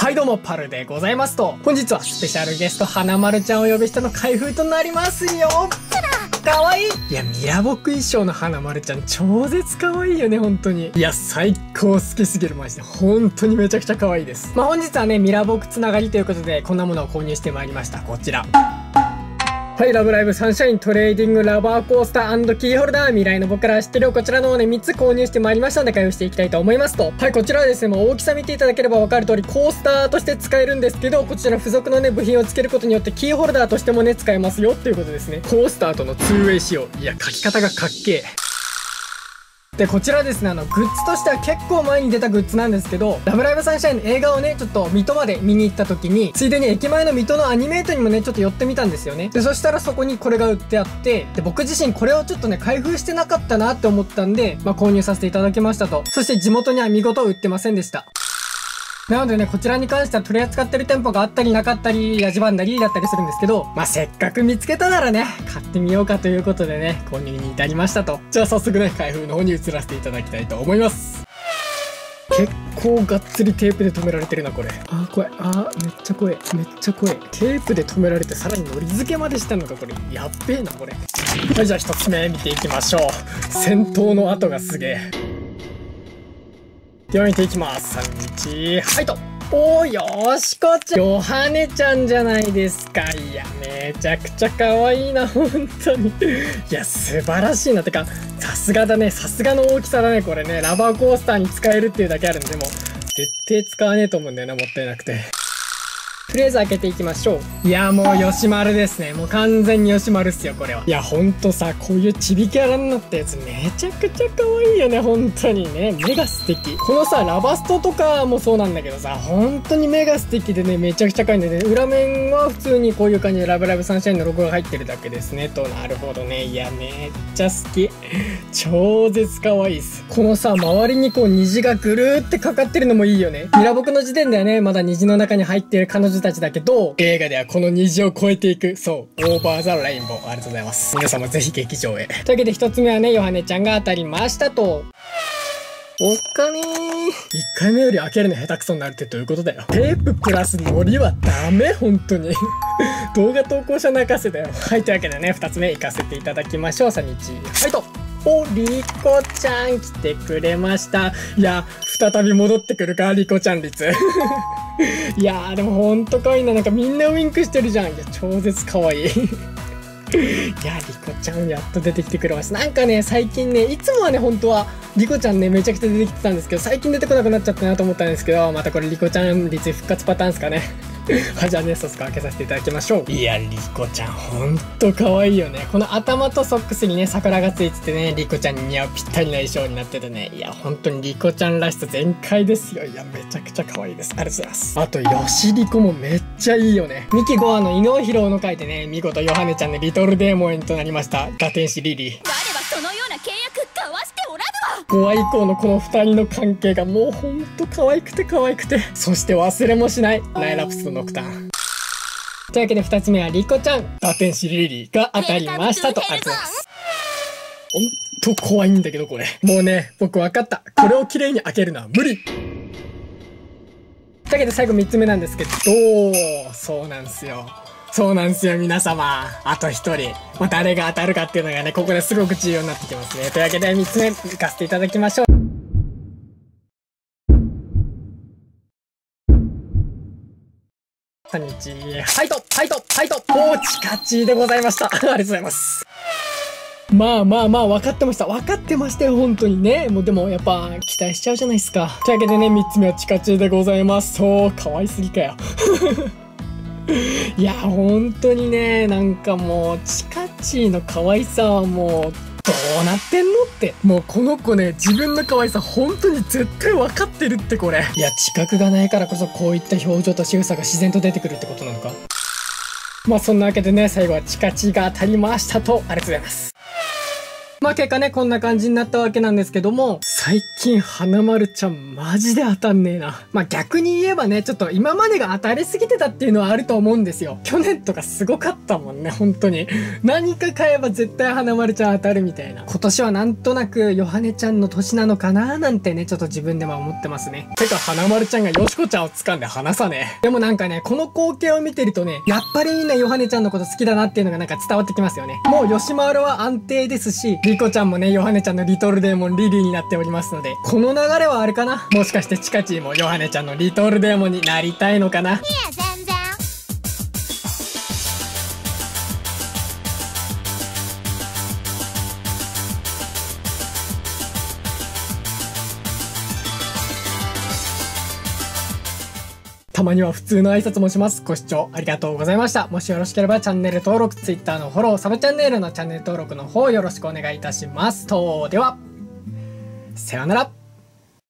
はいどうも、パルでございますと、本日はスペシャルゲスト、花丸ちゃんをお呼びしての開封となりますよかわいいいや、ミラボック衣装の花丸ちゃん、超絶かわいいよね、本当に。いや、最高好きすぎる、マジで。本当にめちゃくちゃ可愛いです。まあ、本日はね、ミラボックつながりということで、こんなものを購入してまいりました。こちら。はい、ラブライブサンシャイントレーディングラバーコースターキーホルダー未来の僕ら知ってるこちらの方ね、3つ購入してまいりましたので開封していきたいと思いますと。はい、こちらはですね、もう大きさ見ていただければわかる通りコースターとして使えるんですけど、こちら付属のね、部品を付けることによってキーホルダーとしてもね、使えますよっていうことですね。コースターとの 2way 仕様。いや、書き方がかっけえ。で、こちらですね、あの、グッズとしては結構前に出たグッズなんですけど、ラブライブサンシャインの映画をね、ちょっと水戸まで見に行った時に、ついでに駅前の水戸のアニメートにもね、ちょっと寄ってみたんですよね。で、そしたらそこにこれが売ってあって、で、僕自身これをちょっとね、開封してなかったなって思ったんで、まあ、購入させていただきましたと。そして地元には見事売ってませんでした。なのでね、こちらに関しては取り扱ってる店舗があったりなかったり、やじばんだりだったりするんですけど、まあ、せっかく見つけたならね、買ってみようかということでね、購入に至りましたと。じゃあ早速ね、開封の方に移らせていただきたいと思います。結構がっつりテープで止められてるなこれ。あー怖いあーめっちゃ怖い。めっちゃ怖い。テープで止められてさらにのり付けまでしたのかこれ。やっべえなこれ。はいじゃあ1つ目見ていきましょう。戦闘の跡がすげえ。では見ていきます。3、1、はいと。おー、よしこちゃん。ヨハネちゃんじゃないですか。いや、めちゃくちゃ可愛いな、本当に。いや、素晴らしいな。てか、さすがだね。さすがの大きさだね、これね。ラバーコースターに使えるっていうだけあるんで、もう絶対使わねえと思うんだよな、もったいなくて。とりあえず開けていきましょう。いや、もう吉丸ですね。もう完全に吉丸っすよ、これは。いや、ほんとさ、こういうちびキャラになったやつめちゃくちゃ可愛いよね、本当にね。目が素敵。このさ、ラバストとかもそうなんだけどさ、本当に目が素敵でね、めちゃくちゃ可愛いんでね、裏面は普通にこういう感じでラブラブサンシャインのロゴが入ってるだけですね。と、なるほどね。いや、めっちゃ好き。超絶可愛いっす。このさ、周りにこう虹がぐるーってかかってるのもいいよね。ミラボクの時点ではね、まだ虹の中に入ってる彼女たちだけど、映画ではこの虹を越えていく、そう、オーバーザレインボー。ありがとうございます。皆様ぜひ劇場へ。というわけで一つ目はね、ヨハネちゃんが当たりましたと。おっかねー。1回目より開けるの下手くそになるってどういうことだよ。テーププラスノリはダメ本当に 動画投稿者泣かせだよ。はい、というわけでね、2つ目行かせていただきましょう。さあ、日。はいと。お、リコちゃん来てくれました。いや、再び戻ってくるか、リコちゃん率。いやー、でもほんと可愛いな。なんかみんなウインクしてるじゃん。いや、超絶可愛い。いや、リコちゃんやっと出てきてくれました。なんかね、最近ね、いつもはね、本当は、リコちゃんね、めちゃくちゃ出てきてたんですけど、最近出てこなくなっちゃったなと思ったんですけど、またこれリコちゃん率復活パターンですかね。はい、じゃあね、早速開けさせていただきましょう。いや、リコちゃん、ほんと可愛いよね。この頭とソックスにね、桜がついててね、リコちゃんに似合うぴったりな衣装になっててね。いや、本当にリコちゃんらしさ全開ですよ。いや、めちゃくちゃ可愛いです。ありがとうございます。あと、ヨシリコもめっちゃいいよね。ミキ5話の伊能披の回でね、見事ヨハネちゃんでリトルデーモンとなりました。ガテンシリリー。そのような契約交わしておらぬわ5話以降のこの2人の関係がもうほんと可愛くて可愛くて。そして忘れもしない、ナイラプスとノクターン。というわけで2つ目はリコちゃん、打天使リリーが当たりましたと、あります。ほんと怖いんだけど、これ。もうね、僕分かった。これを綺麗に開けるのは無理というわけで最後3つ目なんですけど、そうなんですよ。そうなんですよ、皆様。あと1人。まあ、誰が当たるかっていうのがね、ここですごく重要になってきますね。というわけで3つ目、行かせていただきましょう。3日、はいと、はいと、はいと、おー、チカチでございました。ありがとうございます。まあまあまあ、分かってました。分かってましたよ、本当にね。もうでも、やっぱ、期待しちゃうじゃないですか。というわけでね、3つ目はチカチでございます。そう、可愛すぎかよ。いや、本当にね、なんかもう、チカチの可愛さはもう、どうなってんのって。もうこの子ね自分の可愛さ本当に絶対分かってるってこれ。いや知覚がないからこそこういった表情と仕草が自然と出てくるってことなのか？まあそんなわけでね最後はチカチが当たりましたとありがとうございますまあ結果ね、こんな感じになったわけなんですけども、最近花丸ちゃんマジで当たんねえな。まあ逆に言えばね、ちょっと今までが当たりすぎてたっていうのはあると思うんですよ。去年とかすごかったもんね、本当に。何か買えば絶対花丸ちゃん当たるみたいな。今年はなんとなくヨハネちゃんの年なのかななんてね、ちょっと自分でも思ってますね。てか花丸ちゃんがよしこちゃんを掴んで離さねえ。でもなんかね、この光景を見てるとね、やっぱりみんなヨハネちゃんのこと好きだなっていうのがなんか伝わってきますよね。もう吉丸は安定ですし、リコちゃんもね、ヨハネちゃんのリトルデーモンリリーになっておりますので、この流れはあれかな？もしかしてチカチーもヨハネちゃんのリトルデーモンになりたいのかな？たまには普通の挨拶もします。ご視聴ありがとうございました。もしよろしければチャンネル登録、Twitter のフォロー、サブチャンネルのチャンネル登録の方よろしくお願いいたします。と、では、さようなら。